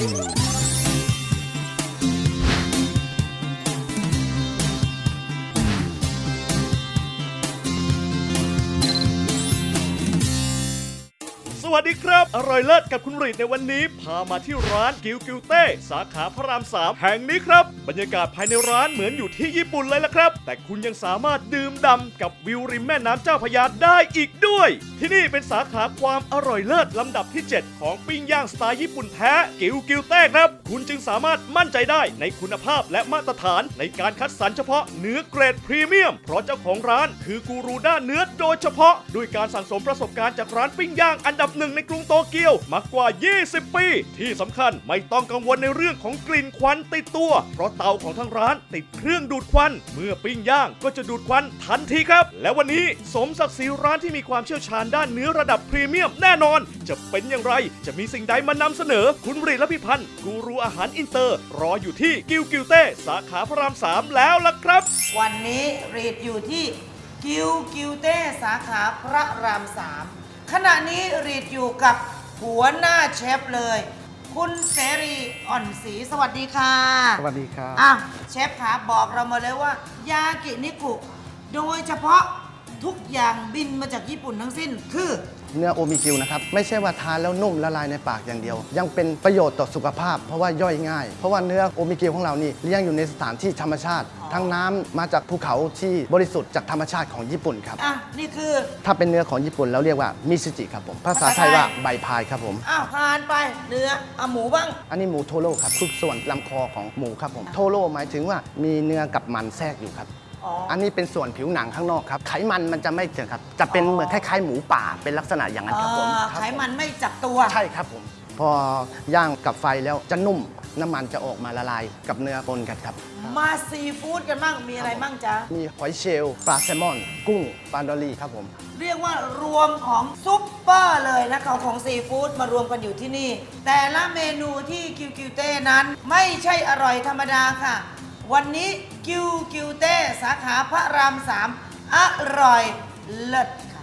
สวัสดีครับ อร่อยเลิศกับคุณรีดในวันนี้ พามาที่ร้านกิวกิวเต้ สาขาพระรามสามแห่งนี้ครับ บรรยากาศภายในร้านเหมือนอยู่ที่ญี่ปุ่นเลยล่ะครับ แต่คุณยังสามารถดื่มด่ำกับวิวริมแม่น้ำเจ้าพระยาได้อีกด้วย ที่นี่เป็นสาขาความอร่อยเลิศลำดับที่ 7 ของปิ้งย่างสไตล์ญี่ปุ่นแท้กิวกิวเต้ครับ คุณจึงสามารถมั่นใจได้ในคุณภาพและมาตรฐานในการคัดสรรเฉพาะเนื้อเกรดพรีเมียม เพราะเจ้าของร้านคือกูรูด้านเนื้อโดยเฉพาะ ด้วยการสั่งสมประสบการณ์จากร้านปิ้งย่างอันดับหนึ่งในกรุงโตเกียวมากกว่า 20 ปี ที่สำคัญไม่ต้องกังวลในเรื่องของกลิ่นควันติดตัวเพราะเตาของทางร้านติดเครื่องดูดควัน เมื่อปิ้งย่างก็จะดูดควันทันทีครับ และวันนี้สมศักดิ์ศรีร้านที่มีความเชี่ยวชาญด้านเนื้อระดับพรีเมียมแน่นอน จะเป็นอย่างไร จะมีสิ่งใดมานำเสนอ คุณหรีดและพี่พันธ์กูรูอาหารอินเตอร์ รออยู่ที่กิวกิวเต้สาขาพระรามสามแล้วล่ะครับ วันนี้หรีดอยู่ที่กิวกิวเต้สาขาพระรามสามขณะนี้หรีดอยู่กับหัวหน้าเชฟเลย คุณเสรีอ่อนศรีสวัสดีค่ะ สวัสดีครับอะเชฟคะบอกเรามาเลยว่ายากินิกุโดยเฉพาะ ทุกอย่างบินมาจากญี่ปุ่นทั้งสิ้นคือเนื้อโอมิกิวนะครับ ไม่ใช่ว่าทานแล้วนุ่มละลายในปากอย่างเดียว ยังเป็นประโยชน์ต่อสุขภาพ เพราะว่าย่อยง่าย เพราะว่าเนื้อโอมิกิวของเรานี่เลี้ยงอยู่ในสถานที่ธรรมชาติ ทั้งน้ำมาจากภูเขาที่บริสุทธิ์จากธรรมชาติของญี่ปุ่นครับ อะ นี่คือ ถ้าเป็นเนื้อของญี่ปุ่นเราเรียกว่ามิซุจิครับผม ภาษาไทยว่าใบพายครับผม อ้าวทานไปเนื้อเอาหมูบ้าง อันนี้หมูโทโร่ครับคือส่วนลำคอของหมูครับผม โทโร่หมายถึงว่ามีเนื้อกับมันแทรกอยู่ครับ อ๋ออัอันนี้เป็นส่วนผิวหนังข้างนอกครับไขมันมันจะไม่เจอครับ จะเป็นเหมือนคล้ายๆหมูป่าเป็นลักษณะอย่างนั้นครับผมอ่าครับไขมันไม่จับตัวใช่ครับผม พอย่างกับไฟแล้วจะนุ่มน้ำมันจะออกมาละลายกับเนื้อปนกันครับ มาซีฟู้ดกันบ้างมีอะไรบ้างจ๊ะ มีหอยเชลล์ปลาแซลมอน กุ้งปลาดอลลี่ครับผม เรียกว่ารวมของซุปเปอร์เลยนะของของซีฟู้ดมารวมกันอยู่ที่นี่ แต่ละเมนูที่กิวกิวเต้นั้น ไม่ใช่อร่อยธรรมดาค่ะ วันนี้ กิวกิวเต้สาขาพระรามสามอร่อยเลิศค่ะ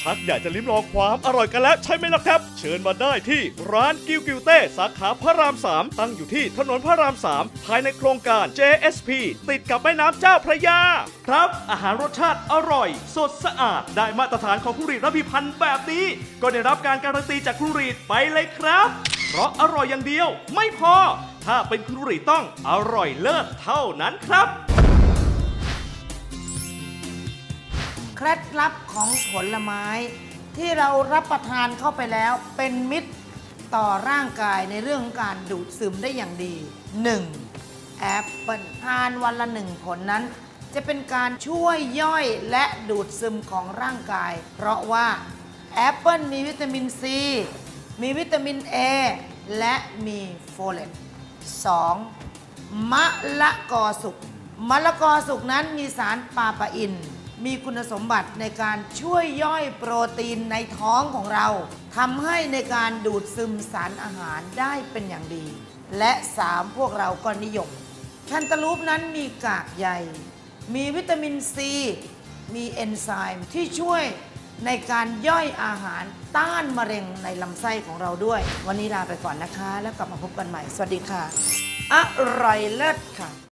ชักอยากจะลิ้มลองความอร่อยกันแล้วใช่ไหมล่ะครับ เชิญมาได้ที่ร้านกิวกิวเต้สาขาพระราม3ตั้งอยู่ที่ถนนพระราม3ภายในโครงการ JSP ติดกับแม่น้ำเจ้าพระยา ครับ อาหารรสชาติอร่อย สดสะอาด ได้มาตรฐานของคุณรีดและพิพันธ์แบบนี้ ก็ได้รับการการันตีจากคุณรีดไปเลยครับ เพราะอร่อยอย่างเดียว ไม่พอ ถ้าเป็นคุณรีดต้องอร่อยเลิศเท่านั้นครับ เคล็ดลับของผลไม้ ที่เรารับประทานเข้าไปแล้วเป็นมิตรต่อร่างกายในเรื่องของการดูดซึมได้อย่างดี 1. แอปเปิลทานวันละหนึ่งผลนั้น จะเป็นการช่วยย่อยและดูดซึมของร่างกาย เพราะว่าแอปเปิลมีวิตามินซี มีวิตามิน A และมีโฟเลต 2. มะละกอสุกมะละกอสุกนั้นมีสารปาปาอิน มีคุณสมบัติในการช่วยย่อยโปรตีนในท้องของเราทำให้ในการดูดซึมสารอาหารได้เป็นอย่างดี และ 3 พวกเราก็นิยมแคนตาลูปนั้นมีกากใยมีวิตามินซีมีเอนไซม์ที่ช่วย ในการย่อยอาหารต้านมะเร็งในลำไส้ของเราด้วย วันนี้ลาไปก่อนนะคะ แล้วกลับมาพบกันใหม่ สวัสดีค่ะ อร่อยเลิศค่ะ